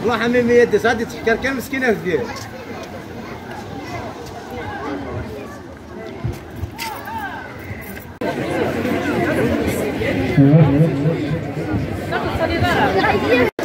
والله حميمي يدي صادي تحكر كان مسكينة في ديال なるほど。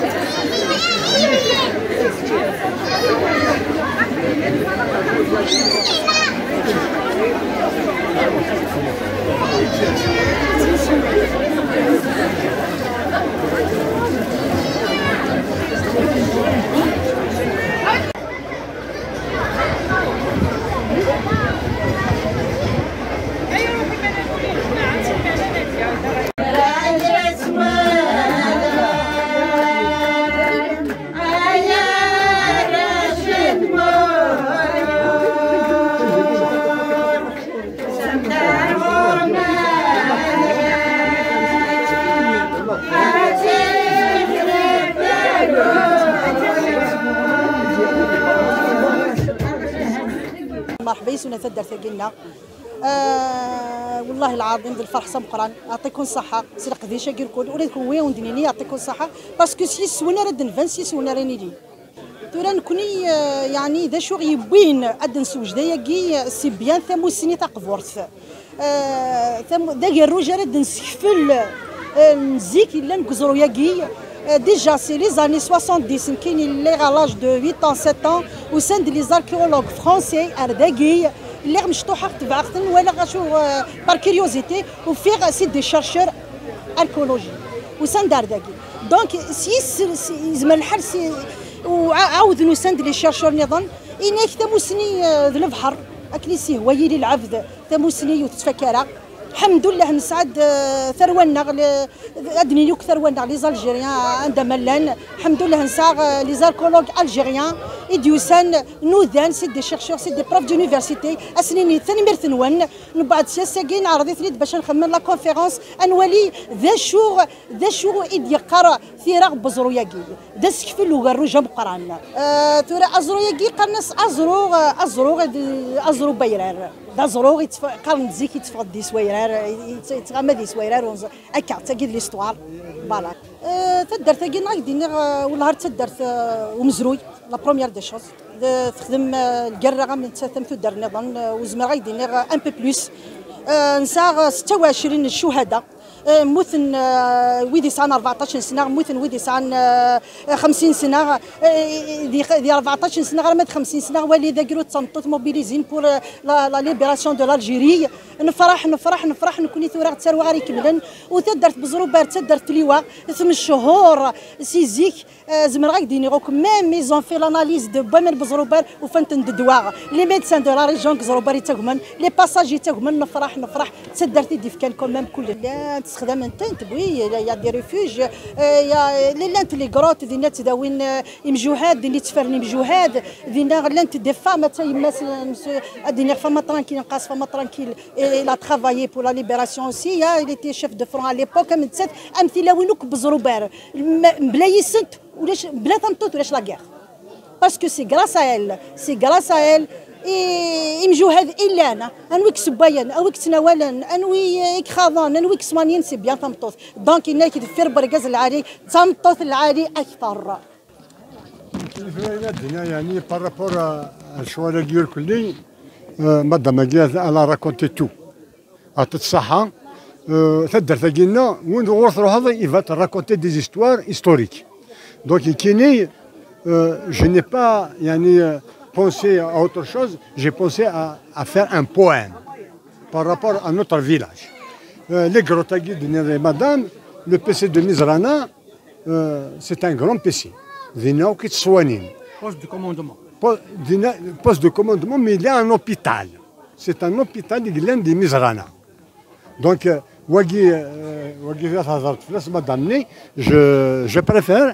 مرحبا يسونا تدار ثقيلنا آه والله العظيم ذي الفرح سمقران يعطيكم الصحة. ذي شاكي الكل وليدكم وين وندنيني يعطيكم الصحة. باسكو سي سوينا رد نفان سي سوينا راني لي. تورا نكوني آه، يعني ذا شو يبين اد نسوج دا ياكي سي بيان ثمو سني تقفورت آه ثمو دا الروج رد نسكفل آه، نزيك إلا نكزرو ياكي. Déjà, c'est les années 70, كاين اللي à l'âge de 8 ans, 7 ans, au sein des archéologues français, Ardagui, اللي مشطوحة تبعثن ولا غاشو بار كيوريوزيتي وفيغ سي دي شارشور اركيولوجي وسان Ardagui. دونك سي يزمر الحال سي وعاود نساند لي شارشور نظن إنك تموسني ذا البحر أكني سي هوايي العفذ تموسني وتتفكرها الحمد لله نسعد آه، ثرونا غل- ادني يوك ثرونا لي زالجيريان عندما لأن الحمد لله نساغ لي زاركولوج الجيريان. إديوسان نوذان سي دي شيرشور سي دي بروف دونيفرسيتي اسنيني ثاني مرثنون من بعد سياساكين عرضت لي باش نخمم لا كونفيرونس أنوالي. ذا شور ذا شور إيد يقرا ثيرا بزرو ياكي. ذا سكفل وغرو جاب قرانا آه تورا أزرو ياكي قرنس أزرو أزرو أزرو بيرار دا زروغ. قرن زيك يتفقد دي سويرار يت- يتغمى دي سويرار اكا تاكيد ليستوار. فوالا. أه تدرت تاكي ناك ديني والنهار تدرت آه، ومزروي. لا بروميير دي شوز تخدم آه، القرة من تساتم تدر نظن وزمر غايديني ان بو بلوس نساغ 26 الشهداء. آه، موثن آه، ويدي سان 14 سنة موثن ويدي سان آه، 50 سنة آه، دي دي 14 سنة غير ماد 50 سنة ولي ذا كرو تنطط موبيليزين بور لا ليبراسيون دو لالجيري نفرح نفرح نفرح نكوني ثورة تسروى غير يكملن وتدرت بزروبار تدرت ليوا. ثم شهور سيزيك زمر غاك ديني غوك ميم ميزون في لاناليز دو بامن بزروبار وفنتن ددوا لي ميدسان دو لا ريجون كزروبار يتاكمن لي باساجي يتاكمن نفرح نفرح. تدرت دي كان كومام كل لا تستخدم انت تبوي يا دي ريفوج آه، يا لانت لي كروت دي نات داوين آه، يمجوهات دي تفرني مجوهات دي لانت دي فام تا يماس دي فما ترانكيل نقاس فما ترانكيل il a travaillé pour la libération aussi. hein, il était chef de front à l'époque من تسات أمثلة وينوك بزروبار بلا يسنت ولاش بلا تنطوط ولاش لا باسكو سي غراس ا ال سي غراس ا ال يمجو هذا إلا أنا. انويك سبايان انويك تناولا انوي اكخاضان انويك سوانيين سي بيان تمطوط دونك انك دفير بركاز العالي تمطوط العالي أكثر. الدنيا يعني بارابور الشوارع ديال كلي مدام ماكياز أنا راكونتي تو عطيت الصحة تدر ثقيلنا وين روح هذا te raconter des histoires historiques. Donc كيني je n'ai pas يعني pensé à autre chose j'ai pensé à, à faire un poème par rapport à notre village Euh, les grottagis de madame le PC de Mizrana euh, c'est un grand PC. Poste de commandement. Poste de commandement, mais il y a un hôpital. C'est un hôpital de Mizrana. Donc, euh, je, je préfère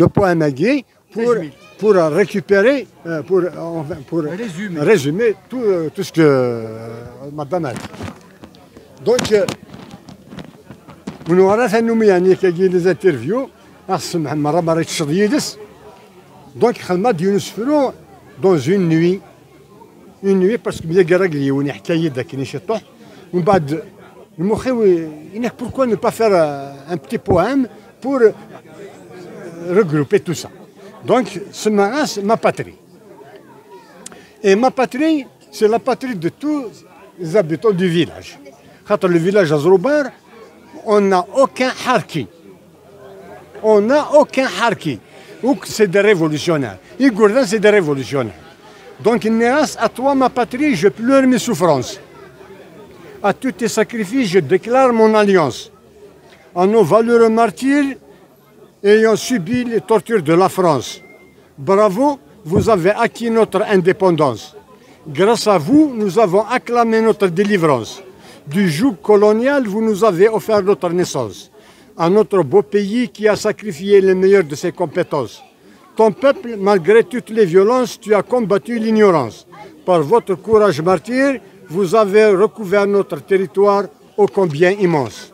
le poème Agui pour, pour récupérer, euh, pour, enfin, pour Résumer. résumer tout, euh, tout ce que euh, madame a dit. Donc, euh, من وراء ثانومي يعني كي لي زانترفيو اسمع مرة مرة تشد يدس دونك خدمت يونس فرو دون اون نوي اون نوي باسكو بدا قراق لي وني حكاية داك ني شطوح ومن بعد المخيو انك بوركوا نو با فير ان بتي بوام بور regrouper tout ça. Donc, ce maras, ma patrie. Et ma patrie, c'est la patrie de tous les habitants du village. Quand le village Azroubar, on n'a aucun harki. On n'a aucun harki. Ou c'est des révolutionnaires. Et Gourdin, c'est des révolutionnaires. Donc, Néas, à toi, ma patrie, je pleure mes souffrances. À tous tes sacrifices, je déclare mon alliance. À nos valeureux martyrs, ayant subi les tortures de la France. Bravo, vous avez acquis notre indépendance. Grâce à vous, nous avons acclamé notre délivrance. Du joug colonial, vous nous avez offert notre naissance. À notre beau pays qui a sacrifié les meilleurs de ses compétences. Ton peuple, malgré toutes les violences, tu as combattu l'ignorance. Par votre courage martyr, vous avez recouvert notre territoire ô combien immense.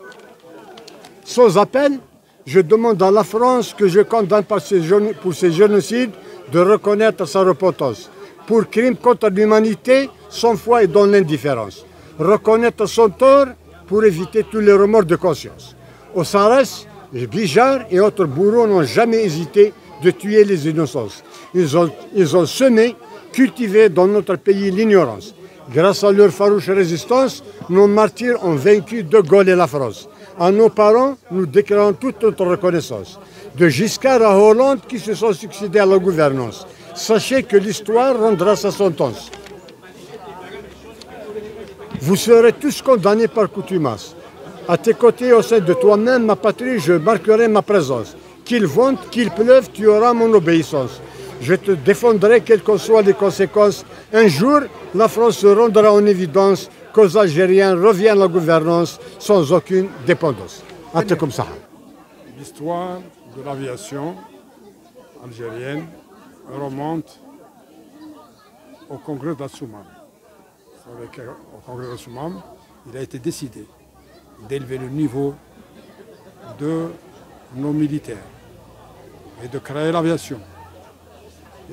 Sans appel, je demande à la France que je condamne pour ces génocides de reconnaître sa repentance. Pour crimes contre l'humanité, sans foi et dans l'indifférence. Reconnaître son tort pour éviter tous les remords de conscience. Osares, Bijar et autres bourreaux n'ont jamais hésité de tuer les innocences. Ils ont, ils ont semé, cultivé dans notre pays l'ignorance. Grâce à leur farouche résistance, nos martyrs ont vaincu De Gaulle et la France. À nos parents, nous déclarons toute notre reconnaissance. De Giscard à Hollande qui se sont succédés à la gouvernance. Sachez que l'histoire rendra sa sentence. Vous serez tous condamnés par coutumace. À tes côtés, au sein de toi-même, ma patrie, je marquerai ma présence. Qu'il vente, qu'il pleuve, tu auras mon obéissance. Je te défendrai quelles qu'en soient les conséquences. Un jour, la France se rendra en évidence qu'aux Algériens revient la gouvernance sans aucune dépendance. Comme ça. L'histoire de l'aviation algérienne remonte au congrès d'Assoumam. Qu'au congrès d'Assoumam, il a été décidé d'élever le niveau de nos militaires et de créer l'aviation.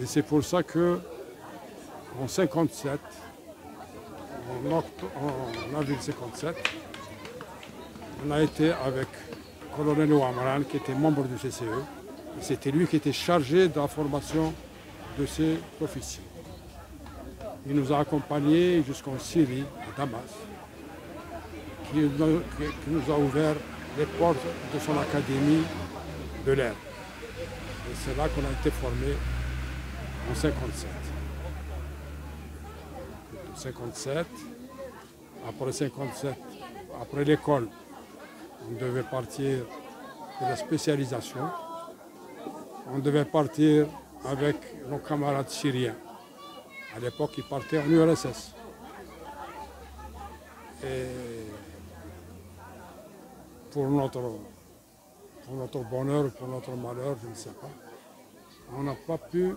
Et c'est pour ça que en 57, en, en avril 57, on a été avec colonel Ouamran qui était membre du CCE. C'était lui qui était chargé de la formation de ces officiers. Il nous a accompagnés jusqu'en Syrie, à Damas, qui nous, qui- nous a ouvert les portes de son académie de l'air. Et c'est là qu'on a été formés en 57. En 57, après 57, après l'école, on devait partir de la spécialisation. On devait partir avec nos camarades syriens. À l'époque, ils partaient en URSS. Et pour notre, bonheur, pour notre malheur, je ne sais pas, on n'a pas pu,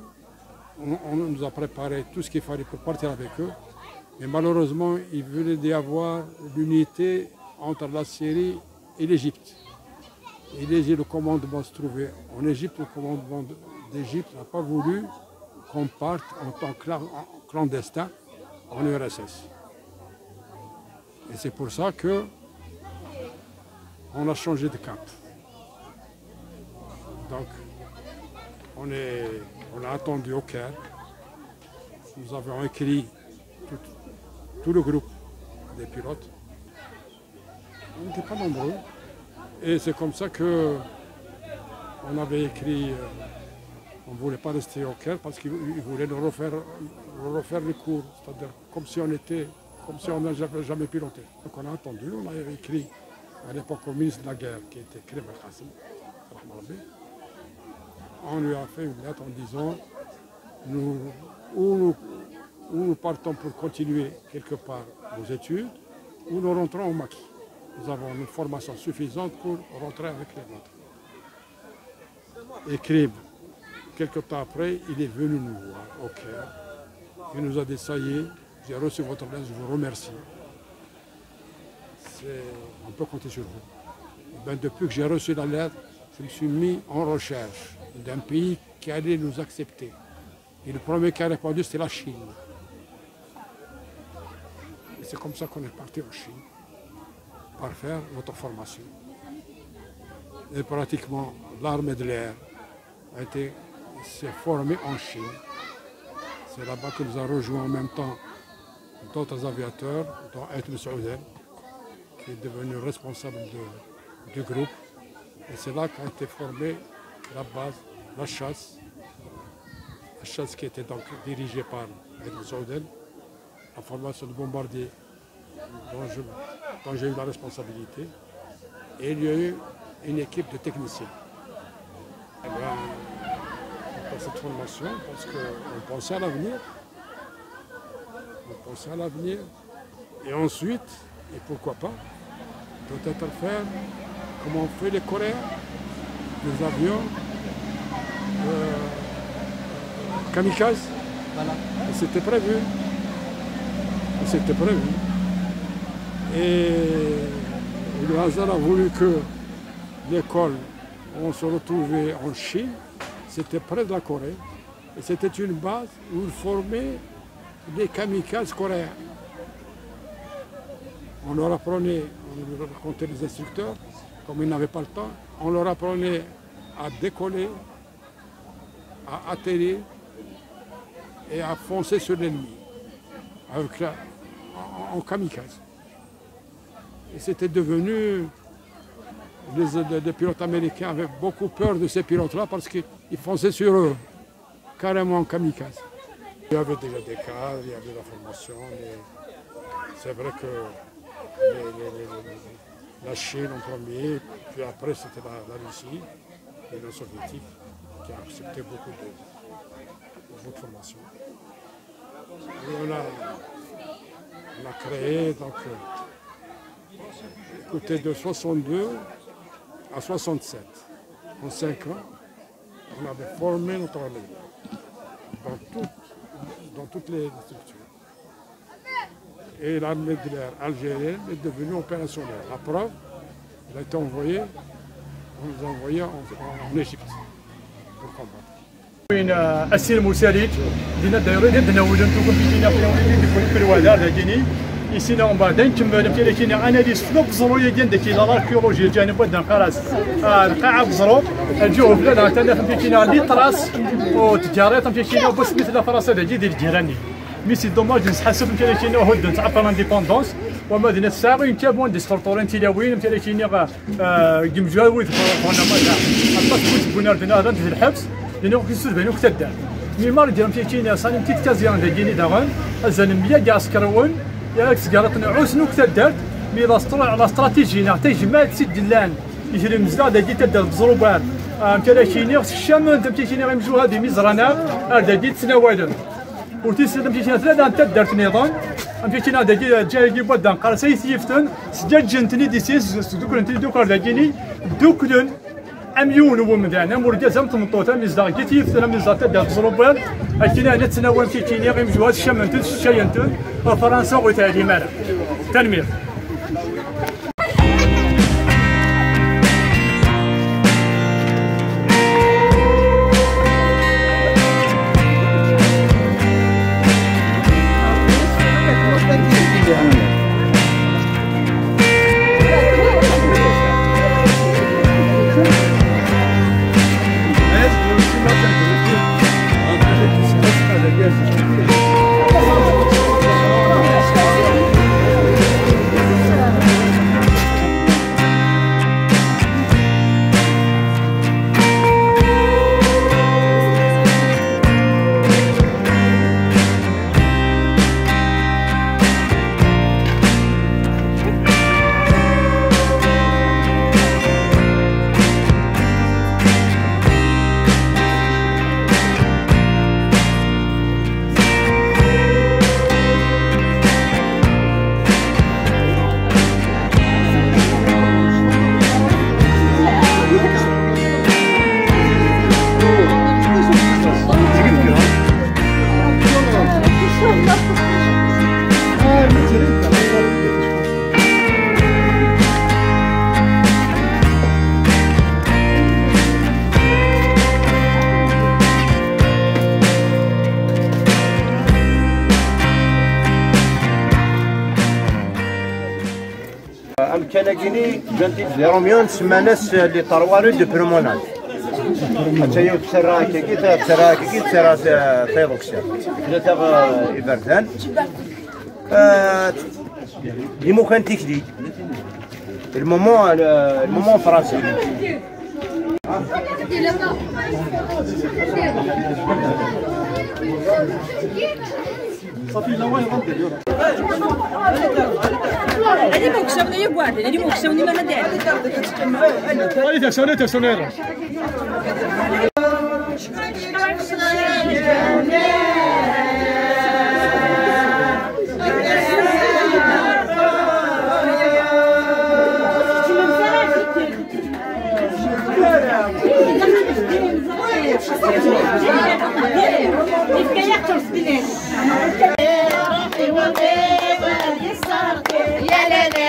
on nous a préparé tout ce qu'il fallait pour partir avec eux. Mais malheureusement, il venait d'y avoir l'unité entre la Syrie et l'Égypte. Et le commandement se trouvait en Égypte. Le commandement de- d'Égypte n'a pas voulu qu'on parte en tant que clandestin en URSS. Et c'est pour ça que on a changé de cap. Donc, on, est, on a attendu au Caire. Nous avons écrit tout, le groupe des pilotes. On n'était pas nombreux. Et c'est comme ça que on avait écrit, euh, on ne voulait pas rester au Caire parce qu'ils ils voulaient nous refaire, refaire les cours, c'est-à-dire comme si on était, comme si on n'avait jamais piloté. Donc on a attendu, on a écrit à l'époque au ministre de la guerre qui était Krem rahmallah, on lui a fait une lettre en disant nous, ou, nous, ou nous partons pour continuer quelque part nos études, ou nous rentrons au maquis. Nous avons une formation suffisante pour rentrer avec les nôtres. Écrivent quelque temps après, il est venu nous voir au Caire. Il nous a dit, ça y est, j'ai reçu votre lettre, je vous remercie. C'est- On peut compter sur vous. Ben, depuis que j'ai reçu la lettre, je me suis mis en recherche d'un pays qui allait nous accepter. Et le premier qui a répondu, c'était la Chine. C'est comme ça qu'on est parti en Chine, par faire notre formation. Et pratiquement, l'armée de l'air a été s'est formée en Chine. C'est là-bas que nous a rejoint en même temps d'autres aviateurs, dont Aït Saoudel, qui est devenu responsable du groupe. Et c'est là qu'a été formée la base, la chasse. La chasse qui était donc dirigée par Aït Saoudel, la formation de bombardier dont j'ai eu la responsabilité. Et il y a eu une équipe de techniciens. Eh bien, pour cette formation parce qu'on pensait à l'avenir. On pensait à l'avenir. Et ensuite, et pourquoi pas, peut-être faire comme on fait les Coréens, des avions euh, kamikazes. Voilà. C'était prévu. C'était prévu. Et le hasard a voulu que l'école on se retrouvait en Chine, c'était près de la Corée. Et c'était une base où ils formaient des kamikazes coréens. On leur apprenait, on leur racontait les instructeurs, comme ils n'avaient pas le temps, on leur apprenait à décoller, à atterrir et à foncer sur l'ennemi avec la- en, kamikaze. Et c'était devenu. Les, pilotes américains avaient beaucoup peur de ces pilotes-là parce qu'ils fonçaient sur eux, carrément en kamikaze. Il y avait déjà des cadres, il y avait la formation, mais c'est vrai que la Chine en premier, puis après c'était la, la Russie, l'Union soviétique, qui a accepté beaucoup de, beaucoup de formations. Et on a, on a créé, donc, euh, écoutez, de 62 à 67, en 5 ans, on avait formé notre armée dans, dans toutes les structures. Et l'armée de l'air algérienne est devenue opérationnelle. La preuve, elle a été envoyée, on nous a envoyés en, en- en Égypte pour combattre. وين آه، السلم وساليت. دينا الدايرة ديال دنا ولن تكون في كينا في كل وادار داكيني يسينا ومن بعد. نكمل في كينا اناليز فلو بزرو ديال داكي الاركيولوجي الجانب ودنا قراس القاعه بزرو الجو بلا تانا في كينا لي طراس وتجارات في كينا بس مثل فرنسا داكي ديال الجيراني. مي سي دوماج نحسب في كينا هود تعطى انديبوندونس ومدينة ساغي نتابعون دي سطورتورين تيلاوين. مثلا كينا جمجاوي فوانا ما الطاس كنت بونا ردنا هذا في الحبس. لأنه كيسود بينو كتدا مي مار ديالهم في كينا صاني متيت كازيان داكيني داغن ازال ميا كاع سكرون يا سكارت نعوس نو كتدار مي لا سترا لا استراتيجي نعطي جماعة تسد دلان يجري مزدا داكي تدار بزروبان مثلا كيني الشام انت كيني غيمجو هادي ميزرانا داكي تسناوالم وتيسلم تيشنا ثلاثة أنت دارت نظام أم تيشنا داكي جاي يجيب ودان قال سيس يفتن سجاد جنتني دي سيس دوكل انتي دوكر داكيني دوكلن أم يون ومن ذا. نمر جزم تمطوطة مزدا كي تيفتن مزدا تدار زروبان أكينا نتسناوان في كيني غير مجوات الشمنتن الشاينتن فرنسا. وتالي مالا تنمير. امكانكيني جانتي دي روميون سما ناس اللي طروالو دو بروموناد حتى هي تسرى كيكي تسرى كيكي تسرى تيروكسيا ثلاثة إبردان لي مو كان تيكلي المومون المومون فرنسي Ele não chama nem o guarda, ele não chama nem a madeira. Olha, deixa eu ver, deixa eu Je suis en train de me faire un peu de temps. Je suis en train de me faire un peu de temps. Mon chat, allez,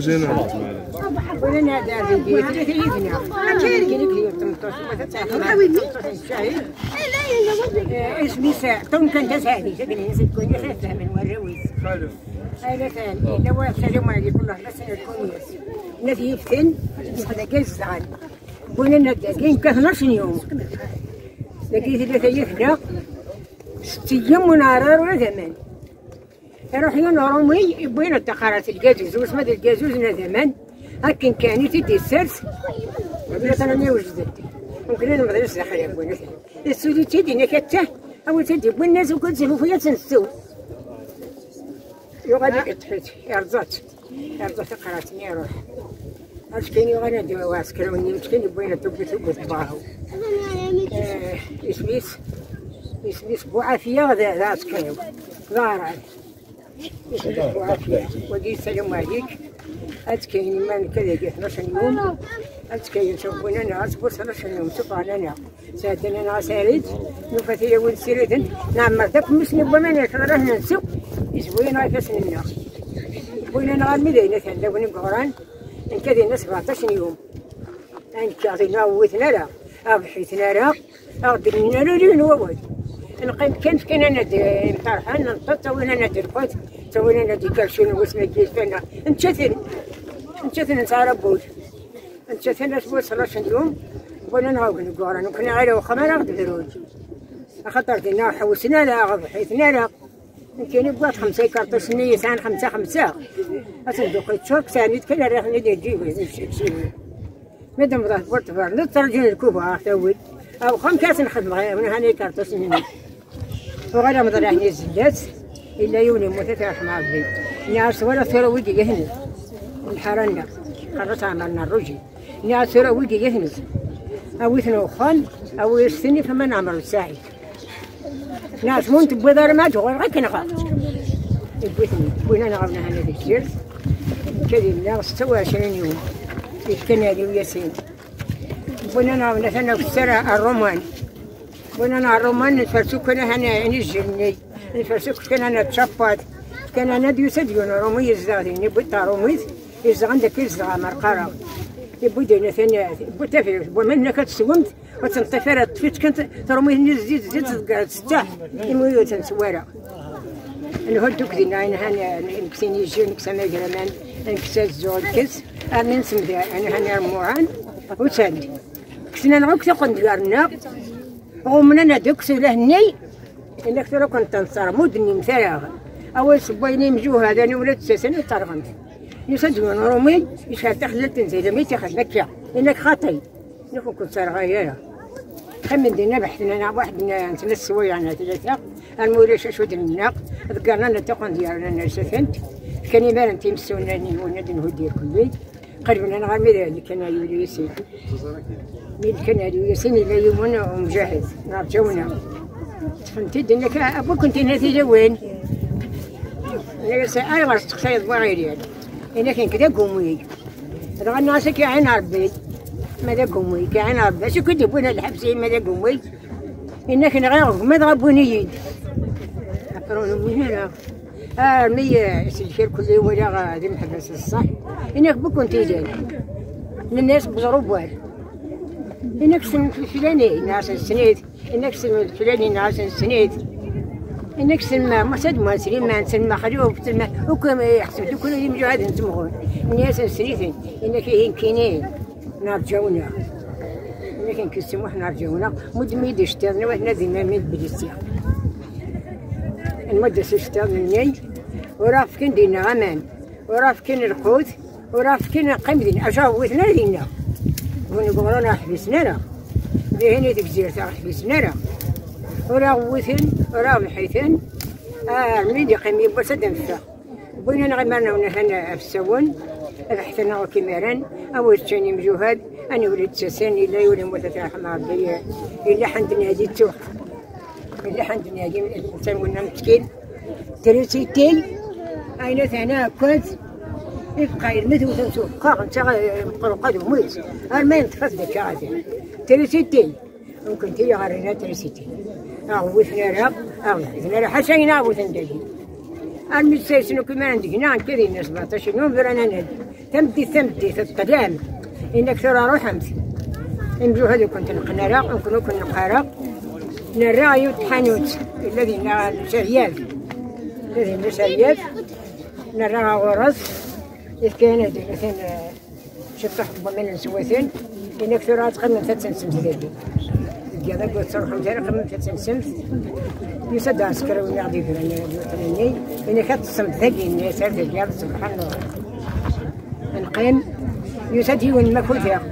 guarda, allez, mon chat, on est malade. Allez, attention, attention, là. اسمي ساعة طن كنت ساعدي سكني نسيت كل خفة من ورويس هذا ثاني لو السلام عليكم الله بس نكون يس نفي يفتن هذا كيس زعل بونا ندقين كهنا يوم لقيت ثلاثة يثنا ست أيام ونارار ولا ثمان يروح ينورمي يبين التقارات الجازوز واسمه الجازوز ثمان هكن كان تدي السرس قلت أنا ما وجدت ممكن أنا ادريش دخل يا بونا السودي تدي نكته أو تدي بالناس وكل زلو فيا تنسو. يغادي اتحيت ارزات ارزات قراتني أروح أش كاين يغادي ندير واسكر وني أش كاين بوينا توبي توبي طباهو إسميس. إسميس بو عافيه غدا ذا سكايو ضارع اسميس بو عافيه ودي السلام عليك أتكين من كذا جه 12 يوم أتكين شوفونا ناس بس 12 يوم سبحان الله سادنا ناس أريد نفتي أول سيرة نعم مرتك مش نبغى من يكره ننسو يسوينا كسننا بوينا نغار مدينة كذا ونبغران إن كذا 17 يوم إن كذا وثنا لا أبحثنا لا أقدرنا لا لين وود نقيم كنت كنا ندي طرحان نطط وين ندي سوينا ندي كرشون واسمه كيس فينا نتشثن نتشثن نصار بود نتشثن أسبوع صلاش اليوم. بونا نغاوك نقورا نكون عيلة وخمر أخذ دروج أخطر دينا حوسنا لا أغض حيثنا لا. يمكن يبغى خمسة كارتوس نية سان خمسة خمسة. أصندوق الشوك ثاني كلا ريح ندي نجيب مدام ضغط بورتفار نترجم الكوبا أختوي أو خم كاس نخدم من هاني كارتوس مني وغدا مضر يعني الزلات إلا يوني موتت رحمة ربي ناس ولا ثرى ودي يهني الحرنا قررت عملنا الرجي ناس ثرى ودي يهني أو يثنو خان أو يستني فمن عمر الساعي. ناس مونت بذر ما تغير غير كنا غلط بوثني بونا نغرنا هنا ذي الجيرس كذي ناس سوى عشرين يوم. يتكنا دي وياسين. بونا نغرنا ثنا في السرع الرومان. بونا نغرنا الرومان؟ نفرسو كنا هنا نجرني نفرسو كنا نتشفط. كنا نديو سديون رومي يزدادي نبوتا روميز يزد عندك يزد مرقارة يبودي نثني. بوتافي ومن كتسومت وتنطفر تفيت. كنت ترمي نزيد زيد تقعد ستاح يمويو تنسوارا نهدوك دينا أنا هاني. نكسيني يجي نكسا مجرمان نكسا الزول كس أنا نسم ذا أنا هاني رموعان وتاندي كسنا نعوك تقن ديارنا. ومنا ندوك سلهني انك ترى كنت تنصر مدني مثلا أول سبويني مجوه هذا ولد سنة ترغمت يصدقون رومي يشهد تخلل تنزيل ميت ياخذ لك إنك خاطي نكون كنت صار خمن دينا بحثنا واحد من ثلاث سوايع عنا ثلاثة الموريش شو دلنا ذكرنا نتقن ديالنا نرسثنت كان يبان أنت مسوناني وندن هدير كلي. قربنا نغير ميدا كان يولي يسير ميد كان يولي يسير إلى يومنا ومجاهد نرجونا فهمتي انك أبوك كنت نتيجه وين؟ أنا أنا غير تقصيد بغيري أنا كان كذا قومي هذا الناس كاين ربي. ماذا قومي كاين ربي. شو كنت بونا الحبسين ماذا قومي انك غير ماذا غبوني أقرون من هنا. آه مية الشير كل يوم. ولا غادي محبس الصح. إنك بكون تيجي الناس بزروب وال إنك سن الفلاني ناس السنيد إنك سن الفلاني ناس السنيد إنك سن ما مسد ما سري ما سن ما خلوه سن ما وكم يحسب كل يوم جهاد نسمعون الناس السنيد إنك هين كينين نرجونا إنك نكسمو حنا نرجونا مدمي دشترنا وإحنا ديما من بليستيا المدة ستة مني وراه فكن دينا غمان وراه فكن القوت. وراه فكن قمدين. أجاو وثنا دينا ونقول أنا حبسنا لا ذهني تكزير تاع حبسنا لا وراه وثن وراه الحيثن آه الميدي قيمي بس دنفا بوينا نغمرنا ونهنا في السون حتى وكمارا أول تاني مجوهد. أنا ولد تساني لا يولي موتة رحمة ربي. إلا حندنا هذه التوقع اللي حندنا هذه الإنسان قلنا مسكين تريسيتي أين ثنا كنت وتنسوق قاق انت قد وميت ما ينتفض لك هذا تريسيتي ممكن تيجي غيرنا تريسيتي أغوثنا راب أغوثنا راب حسين أغوثنا دالي المستيسنو كما عندك نعم كذي الناس 17 يوم برانا نادي تمدي تمدي في القدام إنك ترى روحمت نمجو هذا كنت نقنرا ونكونو كنا نقارا نرايو تحانوت الذي نشرياف الذي نشرياف نرى ورث إذ كان مثلا شطح من إنك ترى تقمن ثلاث سنسمت ذاتي هذا قلت صرح مجال قمن ثلاث سنسمت يسد عسكري ويعطي في الثاني إنك تصمت ذاكي إني سار ذاكي سبحان الله. نقيم. يسد هو ما كنت فيها.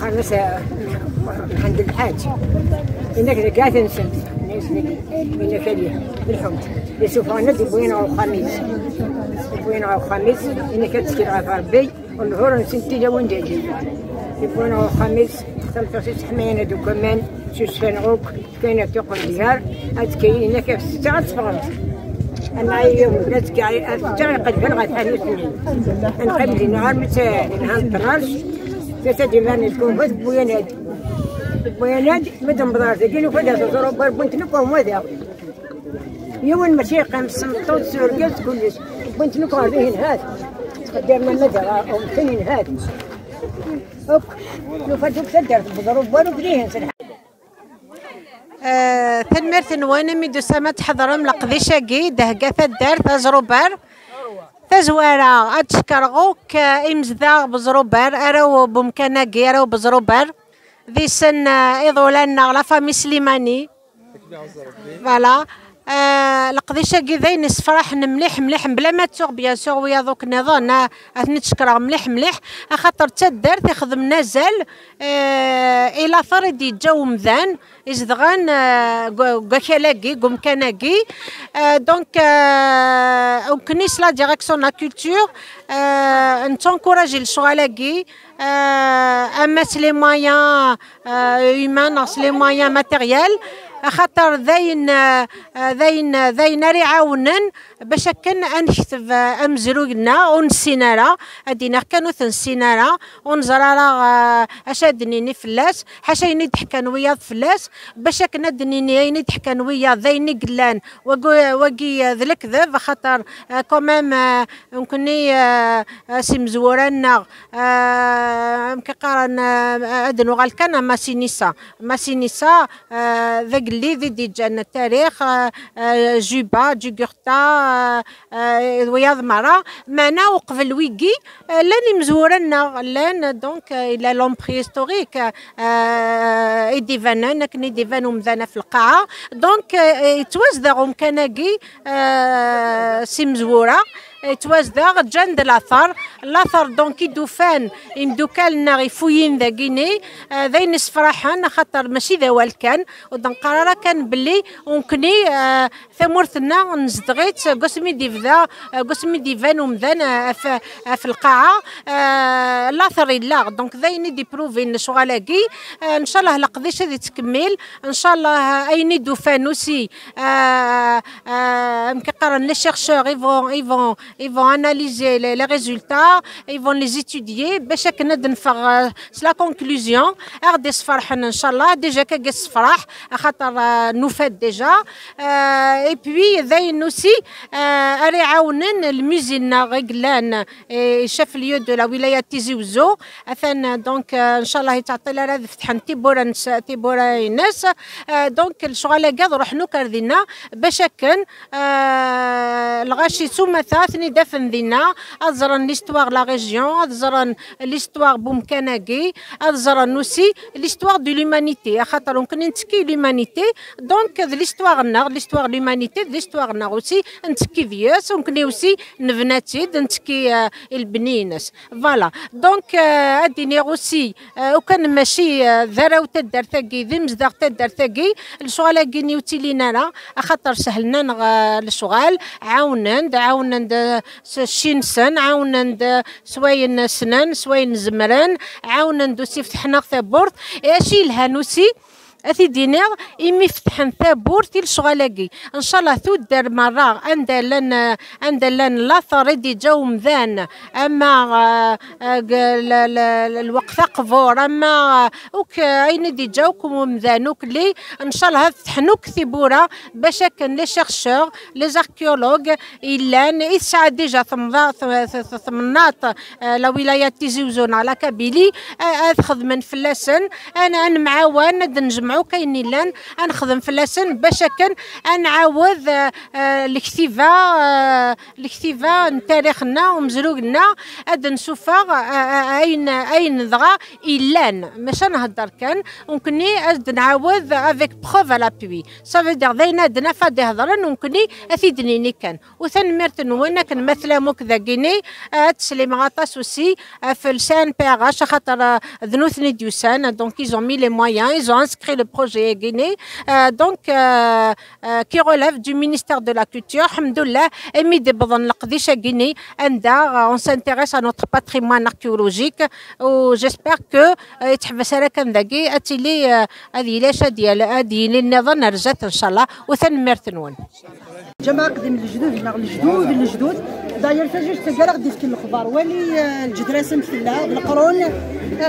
قال بس عند الحاج. انك قاعد نسمت ليه بالحمد يسوفانا دي بوين أو خميس. بوين أو خميس انك تسكر على ربي والنهار نسنتي لو ندجي بوين أو خميس ثم تصيص حمينا دو كمان شو سفنغوك كاين تقول ديار اتكاين انك في الساعة تفغمت أنا يوم كاي اتجا قد بلغت هذه السنين نقبل نهار متى نهار الطراش تتدي ماني تكون بس بوينات بوينات مدن بضار تجيني فدا تصور بنت نقوم وذا يوم ماشي قام سمطوت سورجت كلش. بنت نقوم به هذا تقدرنا مدى أو سنين هذا أوك. لو فاتوك تدر بضرب ورق ليه ثنمرت نوانا ميدو سما تحضرم لقضيشاكي دهقا ثدار تجربار تزوارا اتشكرغوك امزدا بزروبر اراو بمكاناكي اراو بزروبر ذي سن ايضولانا لا فامي سليماني فوالا. آه القضيشه كي ذاين فرح مليح مليح بلا ما تسوق. بيان سور ويا دوك نظن أثني تشكر مليح مليح خاطر تدار تخدم نازل آه إلى فرد يتجاو مذان إزدغان كاكالاكي قوم كاناكي. دونك اون كنيس لا ديريكسيون لا كولتور نتونكوراجي الشغالاكي اما لي مويان هيومان لي مويان ماتيريال. خاطر ذاين ذاين راه يعاونن باش كان نكتب امزروقنا ونسينا ادينا كانوا تنسينا راه ونزرا راه اش دنيني فلاس حاشا يني ضحكان ويا فلاس باش كنا دنيني يني ضحكان ويا ذاين قلان. وقي ذا الكذب خاطر كومام نكوني سي مزورنا مكقارن أدنو غالكان ما سينيسا. ما سينيسا ذا ذي دي جان التاريخ جوبا جوغورتا وياض مرا معنا وقبل ويكي لاني مزورنا لأن دونك إلى لون بريستوريك ايديفانا كني ديفان ومذانا في القاعة. دونك يتوزدغ مكاناكي سي مزورة. توازدا جند الاثار الاثار دونك يدوفان يمدوكالنا غيفوين ذا كيني ذاين سفراحان خاطر ماشي ذا وال كان ودن قرارة كان بلي ونكني ثمورتنا نزدغيت قسمي ديفدا قسمي ديفان ومذان في آه، الاثر لا دونك ذاين دي بروفين شغالاكي ان شاء الله لقضيش هذه تكمل ان شاء الله ايني دوفان اوسي يمكن قرن لي شيرشور ils vont ils vont analyser les, les résultats ils vont les étudier. باش كنا نفغ la conclusion. غادي فرحنا ان شاء الله ديجا كاس فرح خاطر نوفات ديجا اي بوي ذاين اوسي اري عاونن الميزينا غيقلان شاف ليو دو لا ولايه تيزي وزو اثن دونك ان شاء الله تعطي لها فتحن تيبورا تيبورا دونك الشغل قاض رحنو كردينا باش كان الغاشي ثم ثاثني دفن دينا؟ أزرن ليستواغ لا ريجيون أزرن ليستواغ بومكاناكي أزرن أوسي ليستواغ دو لومانيتي خاطر ممكن نتكي لومانيتي دونك ليستواغ نا ليستواغ لومانيتي ليستواغ نا أوسي. نتكي فياس ممكن أوسي نفناتي نتكي البنينس. فوالا. دونك اديني أوسي وكان ماشي ذراو تدار ثاقي ذي مزدار تدار ثاقي. الشغل كيني وتيلينا خاطر سهلنا الشغل. عاونا عاونا شين سن عاونا سواين سنان سواين زمران عاونا دوسي فتحنا ثابورت اشي الهانوسي اثي دينار إمي فتحن ثابور تيل شغالاكي إن شاء الله تودر مرة عند لن عند لن لا ثريدي جو مذان. أما آه، آه، الوقت قفور أما وك أين دي جاوكم مذانوك لي. إن شاء الله فتحنوك ثبورة باش كان لي شيرشور لي زاركيولوج إلا يسعى ديجا ثمنات آه، لا ولايات تيزي وزون على كابيلي. أخذ من فلاسن. أنا أنا معاون نجمع نجمعو كاين لأن نخدم في لسن باش كان نعاود آه، الكتيبه آه، الكتيبه تاريخنا ومزروقنا أد نشوفا آه، اين أين ضغا إلان ماشي نهضر كان ممكني أد نعاود افيك بروف على بوي صافي دير ذينا دنا فادي هضرن ممكني اثيدنيني كان. وثان ميرتن وين كان مثلا موك ذاكيني تسليم غطاس وسي في السان بي خاطر ذنوثني ديوسان. دونك ايزون مي لي مويان ايزون انسكري le projet Guinée, euh, donc euh, euh, qui relève du ministère de la Culture. Alhamdoulilah, émis de la Guinée, on s'intéresse à notre patrimoine archéologique. J'espère que يتحبس كان ذاكي اتلي هذه ليش ديال هذه للنظام رجعت ان شاء الله وثن مرتنون جماعة قديم الجدود الجدود الجدود داير تجوج تلقى غدي في الخبار ولي الجدراسن في القرون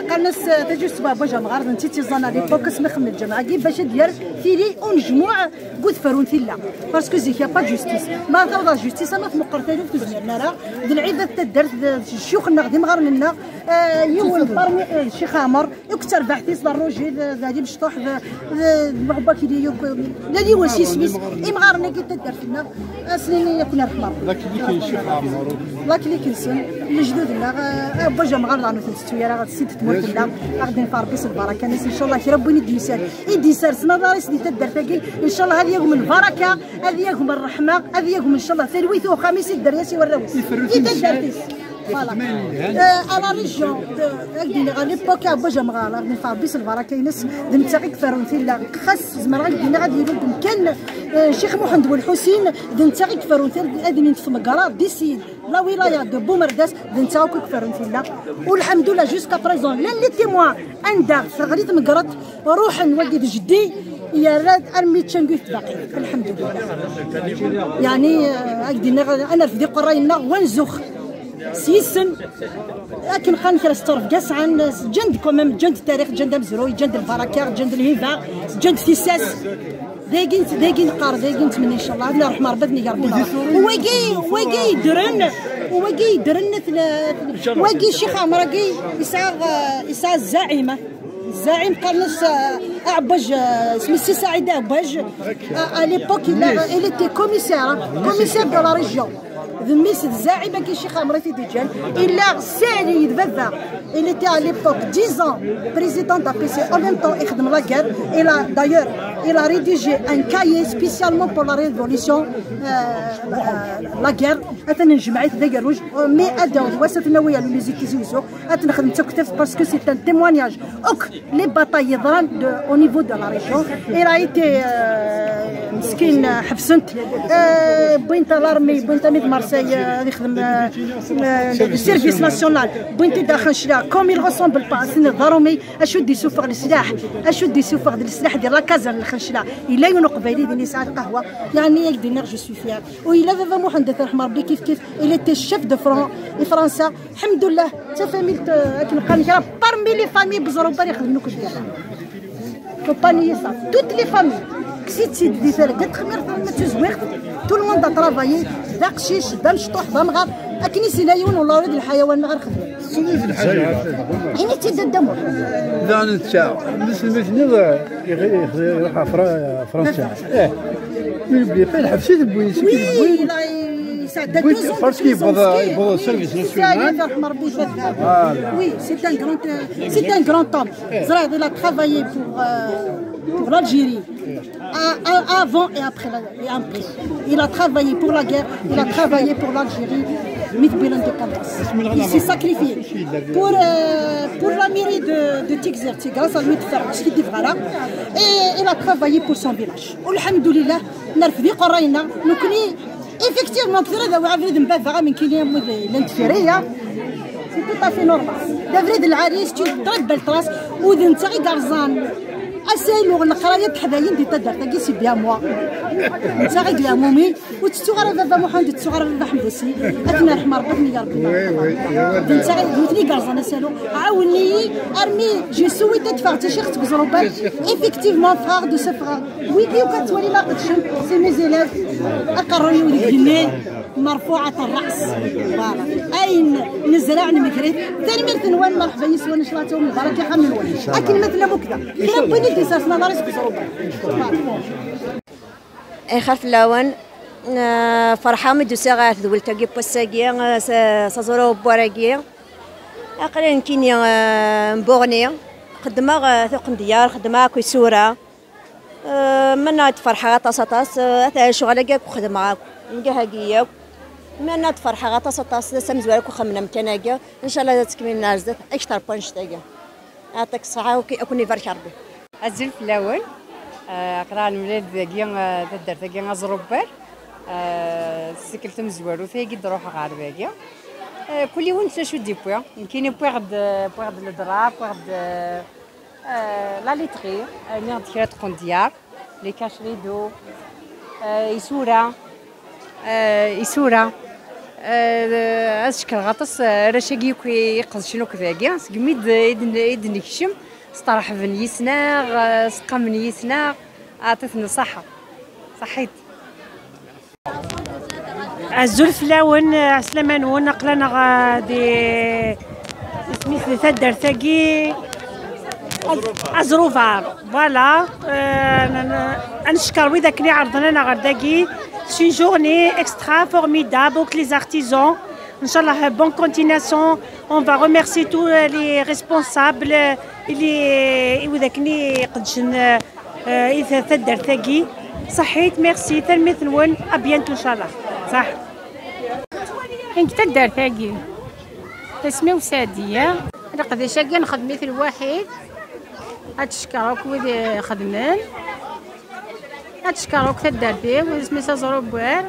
قالناس تجوج سباب وجه مغارض انت تيزانا لي بوك اسمي خمن الجماعة كي باش دير فيلي ونجموع قد فرون في الله باسكو زيك با جوستيس ما توضع جوستيس ما في مقرتها في زميرنا راه ذي العيدة تدرت الشيوخ غادي مغارنا يول برمي الشيخ عمر يكتر بحثيس ضروجي ذادي بشطوح المعبا كي لا لي وسي سميس امغارنا كي تدرت لنا سنين يكون رحمه لكن لكن اللي كنسن الجدودنا بجا مغرض عنو تنستوي راه غتسيد تموت لنا غادي نفار بيس البركة. ناس إن شاء الله كي ربي يدي يسال يدي يسال سنا دار سني تدار تاكي إن شاء الله هذه يوم البركة هذه يوم الرحمة هذه يوم إن شاء الله ثلويث وخميس الدرياسي والروس يتدرس Voilà. Région de à l'époque à بوجا مغالا نفع بيس البركه ينس دمتاغي كثر لا خاص زمر غادي غادي يرد كان شيخ محمد والحسين دمتاغي كثر ادمي نتفم قرار ديسيد لا ولايه دو بومرداس دنتاغي كثر لا والحمد لله جوسكا بريزون لا لي تيموا عندها صغريت مقرط روح نوقف جدي يا راد ارمي تشنقيت باقي الحمد لله يعني أنا في دي قراينا ونزخ سيسن لكن خان كرا ستورف كاس عن جند كومام جند التاريخ جند مزروي جند البركه جند الهبه جند فيساس دايقين دايقين قار دايقين تمني إن شاء الله. الله يرحم ربي يا ربي. وكي وكي درن وكي درن وكي شيخ عمركي يسعى يسعى الزعيمة. الزعيم قال نص أعبج سمي سي سعيد أعبج. ا ليبوك il était commissaire commissaire de la région. ذمي سد زاعمه كي شي خامرة في ديجان. إلا سالي بابا il était à l'époque 10 ans président d'APC en même temps يخدم لا guerre. Il a d'ailleurs il a rédigé un cahier spécialement pour la révolution لا guerre. اثنا نجمع ذاك الروج مي اداو وسط نويا لو ميوزيك زيزو اثنا خدمت كتف باسكو سي ان témoignage. اوك لي باتاي يضران au niveau de la région. Il a été مسكين حبسنت بوينت لارمي بوينت ميد مارسيل يخدم السيرفيس ناسيونال بوينت داخل شلا كوم يل ريسومبل با سن ضرومي اشد يسوفغ السلاح اشد يسوفغ السلاح ديال لاكازا الخنشلا الا يونو قبايلي ديني ساعه قهوه يعني يك دينير جو سوي فيها وإلا فافا محمد رحمه ربي كيف كيف الي تي شيف دو فرون فرنسا الحمد لله تا فاميل كنبقى نقرا بارمي لي فامي بزروبه اللي يخدموا كل faut pas nier ça. Toutes les familles, si tu dis ça, قد خمير ما le monde a travaillé. ذا قشيش ذا مشطوح ذا مغار اكني سلايون ولا ولد الحيوان ما غير خدمه عيني تيدا الدمر ذا نتشاع مسلمتني يروح فرنسا آه من بلي فين حبسيت بوين سكيت وي بوين لا فات Oui, c'est un grand, euh, c'est un grand homme. Zraïd, il a travaillé pour, euh, pour l'Algérie, à- à- avant et après, la, et après. Il a travaillé pour la guerre, il a travaillé pour l'Algérie, depuis l'indépendance. Il s'est sacrifié pour, euh, pour la mairie de, de Tigzerti, grâce à lui de faire ce qu'il dit voilà. Et il a travaillé pour son village. Alhamdoulilah, نرفدي قرينا نكوني effectivement كثير هذا وعفريد مبافغه من كيليا مود الانتفاريه سي تو افي نورمال دافريد العريس تضرب بالطراس اسالو القرايه تحداين دي تدار تاكي سي بيان موا. انت غي قلا مومي. وتستو غير بابا محمد تستو غير بابا حمدوسي اثنا رحمه ربي يا ربي انت غي دوتني قرزان اسالو عاوني أرمي جي سويت تدفع تي شيخ تبزروبات ايفيكتيفمون فراغ دو سو فراغ ويكي وكتولي لا قدشم سي مي زيلاف اقروني ولي مرفوعة الرأس. فوالا أين نزرع نمكريت ثاني من ثنوان مرحبا يسوى نشراتهم مبارك يا حمل ولي لكن مثل بكذا كنا بني دي ساسنا نارس بصروبة أي خلف اللون آه، فرحة مدو ساغات ذول تاقي بوساقي سازورو بوراقي. أقل كيني آه، مبوغني. خدمة آه، ثوق ديار خدمة كوي سورة آه، منا تفرحة طاس. طاس شغلة كاك خدمة نجاها كياك منا تفرحة طاس طاس سمزوالك وخمنا متناقة إن شاء الله تكمل ناس ذات أكثر بانش تاقي يعطيك الصحة وكي أكون يبارك ربي. أزل في الأول قرا المولد ذاكي تدار ذاكي غزروبر سكلت مزوار وثاقي دروح غار ذاكي كل يوم شو دي بويا. يمكن بويا غد بويا غد لا ليتري نغد كرا تكون ديار لي كاش ريدو يسورا يسورا. اشكر غطس رشاقي كي يقص شنو كذاكي سقميد ايدن ايدن يكشم. استراح من يسناغ سقى من يسناغ عطتني صحة. صحيت. عزول فلاون عسلامة نون نقلنا غادي سميت تدر ثاقي ازروفار فوالا. نشكر وذاك اللي عرضنا جورني اكسترا فورميدابل بوك لي زارتيزون ان شاء الله بون كونتيناسيون اون فا ريميرسي تو لي ريسبونسابل اللي وذاك اللي قدشن اذا تدر ثاقي صحيت ميرسي تلميذ نون ابيانتو ان شاء الله صح تاقي اسمي وسادية أنا قد شاقي نخدم مثل واحد اتشكرك وذي خدمان اتشكرك تقدر فيه واسمي سازروبوار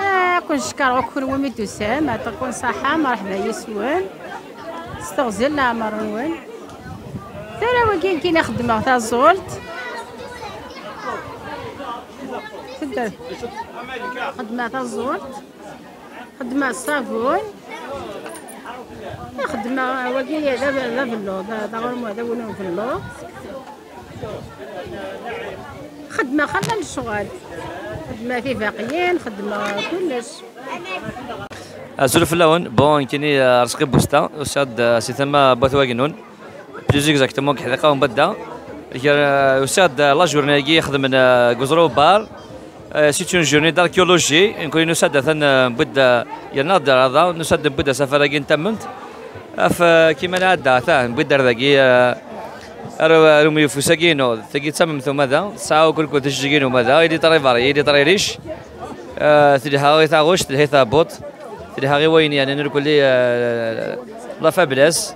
آه كون شكرك كل ومي تسام تكون صحة مرحبا يسوان استغزل العمر نون ترى وكين كي نخدم تاع الزولت تقدر خدمة تاع الزولت خدمة الصابون خدمة وكي هذا هذا في اللوط هذا غير هذا في اللوط خدمة خلال الشغل خدمة في باقيين خدمة كلش. زول في اللون بون كيني رزقي بوستا أستاذ سي ثما بوثواغنون بلوز اكزاكتومون حديقة ومبدأ. أستاذ لا جورنيكي يخدم من غزرو بار سيت اون جورني داركيولوجي نكون نسد ثن بدا يناضر هذا نسد بدا سفر تممت أف كيما نعدى ثا بدا ذاكي رومي فوساكينو تسمم ثم ماذا؟ ساو كل كل تشجينو ماذا؟ يدي طري فاري يدي طري ريش. ثدي هاوي ثا غوش ثدي ثا بوت. ثدي هاوي وين يعني نقول لي لا فابلس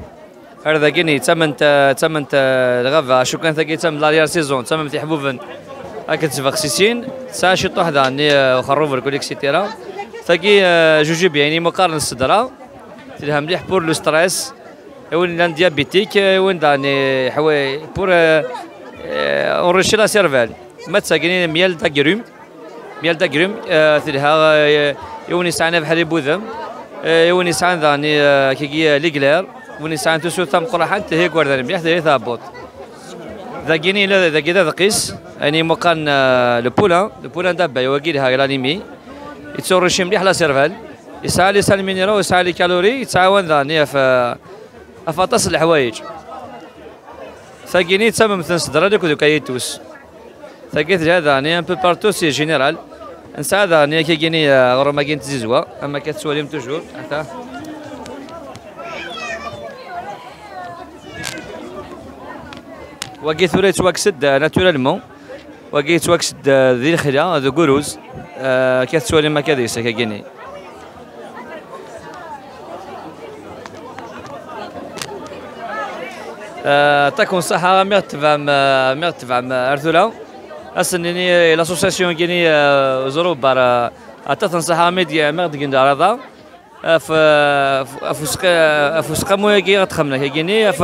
هذا كيني تمنت تمنت الغفا شو كان ثقي تم لاريار سيزون تمم في حبوبن هكا تفاكسيسين سا شي طوحدا اني خروف كل اكسيتيرا ثقي جوجيب يعني مقارنة الصدرة. تلها مليح بور لو ستريس. وين لأن ديابيتيك وين داني حوي بور اوريشي لا سيرفال ما تساقني ميال تاكروم ميال تاكروم تلها يوني سعنا بحال بوذم يوني سعنا داني كيكي ليكلير وني سعنا تسو ثم قرحان تهي كوردان مليح تهي ثابوت ذاكيني لا ذاكي ذا قيس يعني مقان لو بولان لو بولان دابا يوكيل هاي لانيمي يتصور مليح لا سيرفال يسعى لي سال مينيرو لي كالوري يتعاون ذاني في افاطس الحوايج ثاقيني تسمم مثل صدر هذاك ذوك يتوس ثاقيت هذا ني ان بو بارتو سي جينيرال نسعى ذاني كيجيني غير ما كاين تزيزوا أما كتسواليم توجور حتى وكي ثوري تواكسد ناتورالمون. وكي تواكسد ذي الخلا ذو كوروز كتسوالي ما كاديسا كيجيني تكون صحة مرتفع مرتفع أرثولا أسنني لاسوسياسيون كيني زرو بار أتثن صحة ميديا مرد كين دارضا ف فسق فسق مو يجي غتخمنا كيني. ف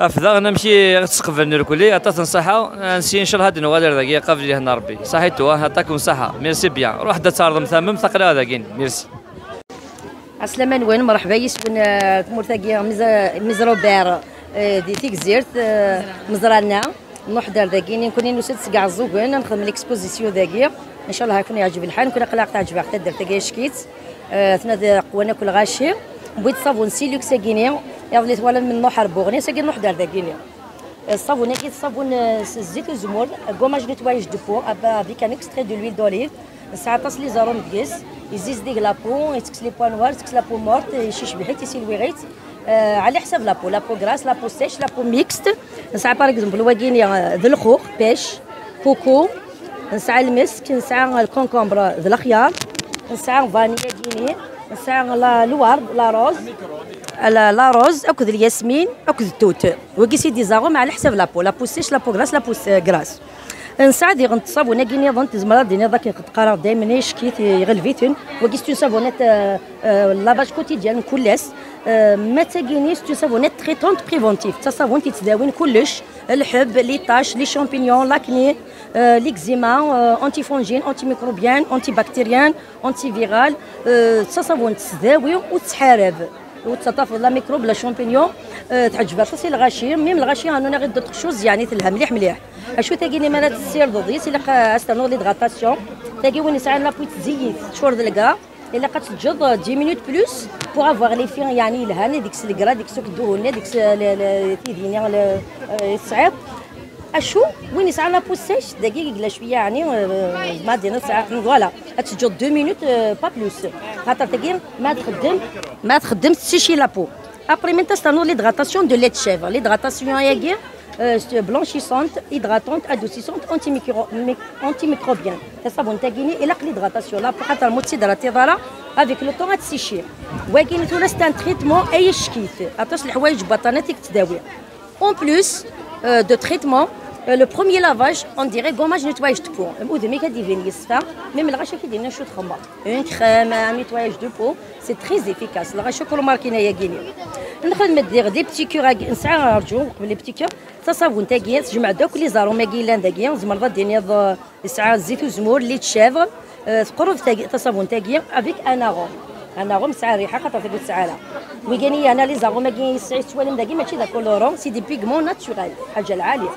افضل نمشي تسقف نركلي أتثن صحة. نسي إن شاء الله هاد نوادر ذاك قبل هنا ربي. صحيتو هاتاكم صحة. ميرسي بيان. روح دا تارضم ثمم ثقل هذا كين ميرسي. عسلامة وين مرحبا يسكن مرتقي مزروبير دي تيك زيرت مزرانا نحضر ذاكي نكون نسد كاع الزوقين نخدم ليكسبوزيسيون ذاكي إن شاء الله هيكون يعجب الحال. نكون قلق تعجب حتى درت كاع شكيت. ثنا قوانا كل غاشي. بغيت صابون سيلوكس كيني يضليت ولا من نحر بوغني ساكي نحضر ذاكي الصابون كي صابون زيت الزمور كوماج نيتوايج دو بو افيك ان اكستري دو لويل دوليف تصل لي زارون ديس يزيز ديك لابو يتكس لي بوان نوار يتكس لابو مورت يشيش بحيت يسيل ويغيت آه على حساب لابو لابو غراس لابو سيش لابو ميكست. نسعى باغ إكزومبل واكيني ذو الخوخ بيش كوكو. نسعى المسك نسعى الكونكومبر ذو الخيار نسعى فانيا كيني نسعى لا لوار لا روز. لا روز اكد الياسمين اكد التوت. وكي سيدي زاغو على حساب لابو لابو سيش لابو غراس لابو غراس نسعد يغنت صابونه كيني ظنت زمرا ديني ذاك قرار دائما يشكيت يغلفيتن وكيستو صابونات لافاج كوتيديان كلاس ما تاكيني ستو صابونات تريتونت بريفونتيف. تا صابون تيتداوين كلش الحب لي طاش لي شامبينيون لاكني ليكزيما اونتي فونجين اونتي ميكروبيان اونتي بكتيريان اونتي فيرال تا صابون تداوي وتحارب. وتتفضل لا ميكروب لا شامبينيون. تعجبها تصير الغاشي ميم الغاشي أنا غير دوطخ شوز يعني تلها مليح مليح. أشو تاقيني مالا تسير ضدي سي لقى استنو ليدغاتاسيون تاقي وين يسعى لا بويت تزيد شور الكا إلا قد تجد 10 مينوت بلوس بوغ افواغ لي فين يعني الهاني ديك الكرا ديك سوك الدهون ديك تيديني الصعيد أشو وين يسعى لا بوسيش دقيقة قلا شوية يعني ما دينا ساعة فوالا تجد 2 مينوت با بلوس خاطر تاقي ما تخدم ما تخدم تسيشي لابو ابري من تستنو ليدغاتاسيون دو ليت شيفر ليدغاتاسيون ياكي blanchissante, hydratante, adoucissante, antimicrobienne. C'est ça, bon, t'as et la l'hydratation. Là, pour être moitié de la terre avec le temps à sécher. وكاين tout c'est un traitement اي شكيت عطاش الحوايج بطاناتك تداوي. En plus euh, de euh, le premier lavage, on dirait gommage nettoyage de peau. ودمي كديفين يصفى ميم الغاشا كيدير شو تخمر. Crème, un nettoyage de peau, c'est très efficace. الغاشا كل ماركينا يا كيني. نخدم دير دي بتي كور نسعى رجو قبل لي بتي كور تصابون تاكيا تجمع دوك لي زارو ماكيلان داكيا زمر ديني يسعى زيت وزمور لي تشافغ تقرب تصابون تاكيا افيك أنا غوم أنا غوم ساعه ريحه خاطر تقول ساعه ويجاني أنا لي زارو ماكي يسعي سوالم داكي ماشي دا كولورون سي دي بيغمون ناتشورال حاجة العالية.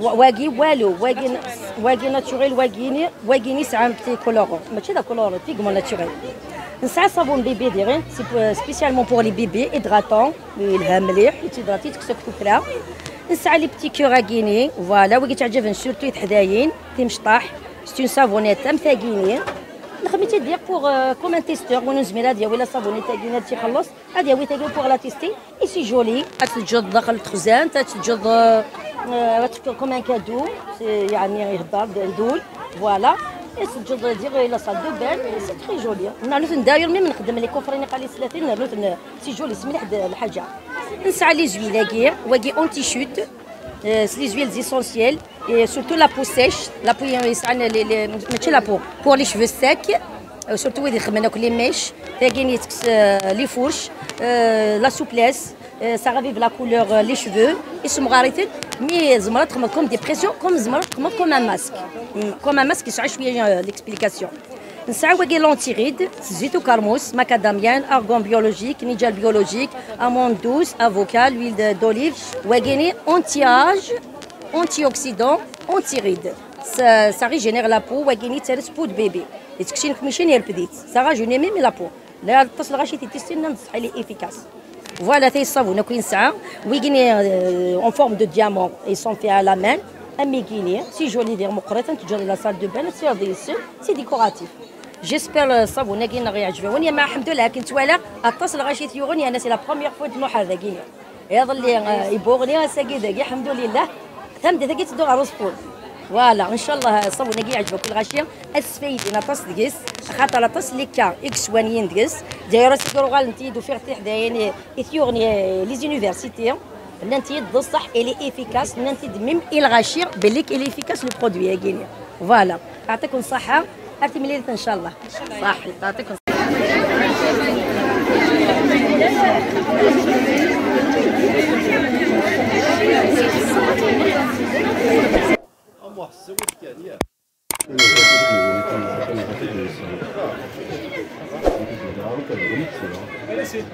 واكي والو واكي واكي ناتشورال واكيني واكيني ساعة بتي كولورون. ماشي دا كولورون بيغمون ناتشورال نسعى صابون بيبي ديرين سبيسيالمون بور لي بيبي هيدراتون يلها مليح يتيدراتي تكسب كفره نسعى لي بتي كيغا كيني فوالا وكي تعجبن سورتو يتحداين تيمشطاح ستون سافونيت تام ثاكيني نخمي دير بوغ كوم ان تيستور وأنا زميله ديال ولا صابوني تاكينا تيخلص هادي هو تاكين بوغ لا تيستي اي سي جولي تتجد داخل التخزان تتجد كوم ان كادو يعني يهضر ندول فوالا تجد دير لا سال دو بان سي تري جولي نعرف نداير ميم نخدم لي كوفريني قال لي سلاتين نعرف سي جولي سمي لحد الحاجة نسعى لي زويل كي واكي اونتي شوت لي زويل اسونسييل et surtout la peau sèche. La peau يسعنا ماشي لا بو بور لي شفو ساك سورتو وين يخدمنا كل لي ميش تاكين يتكس لي فورش لا سوبليس ça ravive la couleur les cheveux. يسمو غاريتين مي زمرات تخمم كوم دي بريسيون كوم زمرات تخمم كوم ان ماسك كوم ان ماسك يسعى شوية ليكسبليكاسيون نسعى واكي لونتيريد زيتو كارموس ماكاداميان ارغون بيولوجيك نيجال بيولوجيك امون دوس افوكا لويل دوليف واكيني اونتياج antioxydant, anti-rides. Ça, ça régénère la peau, وكاين يترس بو بيبي يتكشين كمشين يا البديت ça rajeunit même la peau لا تصل غاشي تيستي نصح لي efficace Voilà, c'est ça, vous n'avez ça. Oui, en forme de diamant, ils sont faits à la main. Un méguiné, si joli, dire, tu la salle de bain, c'est décoratif. جيسبر صابون كاين غيعجبه وني ما الحمد لله كنت والا اتصل غاشي تيغني أنا سي لا بروميير فوا نروح هذا كاين يظل يبوغني ساكي داكي الحمد لله تم دي تجيت دو عروس فول. فوالا إن شاء الله صور نقي يعجبك كل الغاشيه أسفيد أنا تص دقيس. خاطر تص لي كا إكس وانيين دقيس. دايرة سيكروغال نتي دو فيغ تيح دايني إثيورني لي زونيفرسيتي نانتي بصح إلي افيكاس نانتي ميم الغاشير بليك إلي افيكاس لو برودوي يا فوالا. يعطيكم الصحة. أرتي مليت إن شاء الله. صحي يعطيكم الصحة. Merci.